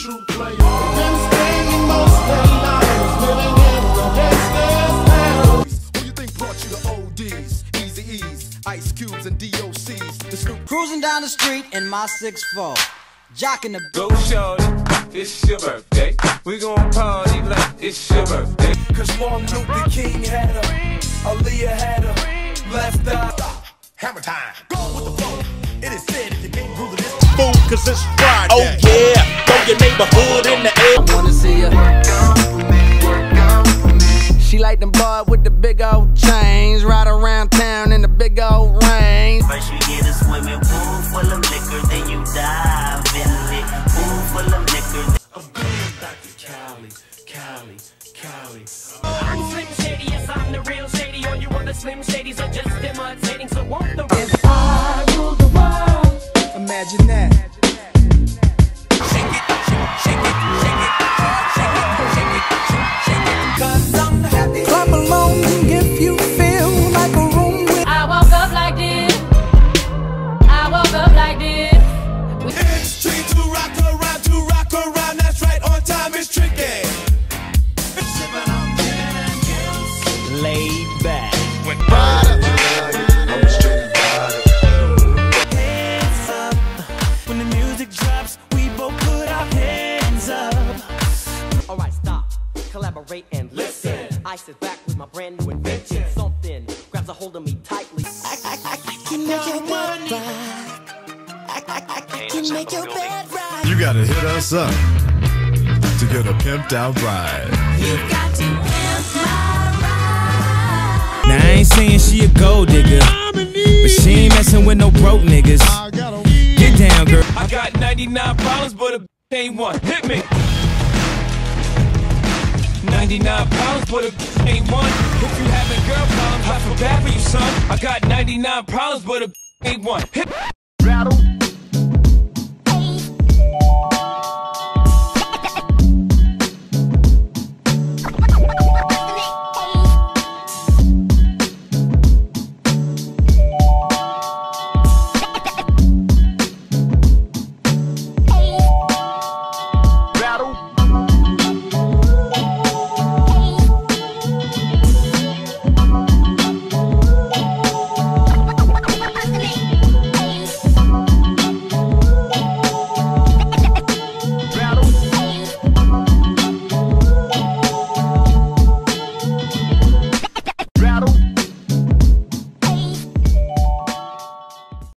true player. Been spending most their lives living in the gangster's hell. Who you think brought you to ODs, Easy E's, Ice Cubes, and DOCs? The Snoop Cruising down the street in my 6'4, jocking the Go shorty, it's your birthday. We gon' party like it's your birthday. Cause Martin Luther King had her, Aaliyah had her, left eye. Hammer time. Cause it's Friday. Oh yeah, throw your neighborhood in the air. I wanna see her. She like them boy with the big old chains, ride around town in the big old range. First you get a swimming pool full of liquor, then you dive in it. Pool full of liquor. I'm Slim Shady, yes, I'm the real Shady. All you other Slim Shadys are just imitating, so won't the world, Imagine that. Laid back. Hands up. When the music drops, we both put our hands up. Alright, stop, collaborate and listen. I sit back with my brand new invention. Something grabs a hold of me tightly. I, I, I Can make your bed right. I, I, I, I can make your bed right. You gotta hit us up to get a pimped out ride. You got to pimp my ride. Now I ain't saying she a gold digger, but she ain't messing with no broke niggas. I got 'em. Get down, girl. I got 99 problems, but a ain't one. Hit me. 99 problems, but a ain't one. If you having girl problems, I feel bad for you, son. I got 99 problems, but a ain't one. Hit Rattle,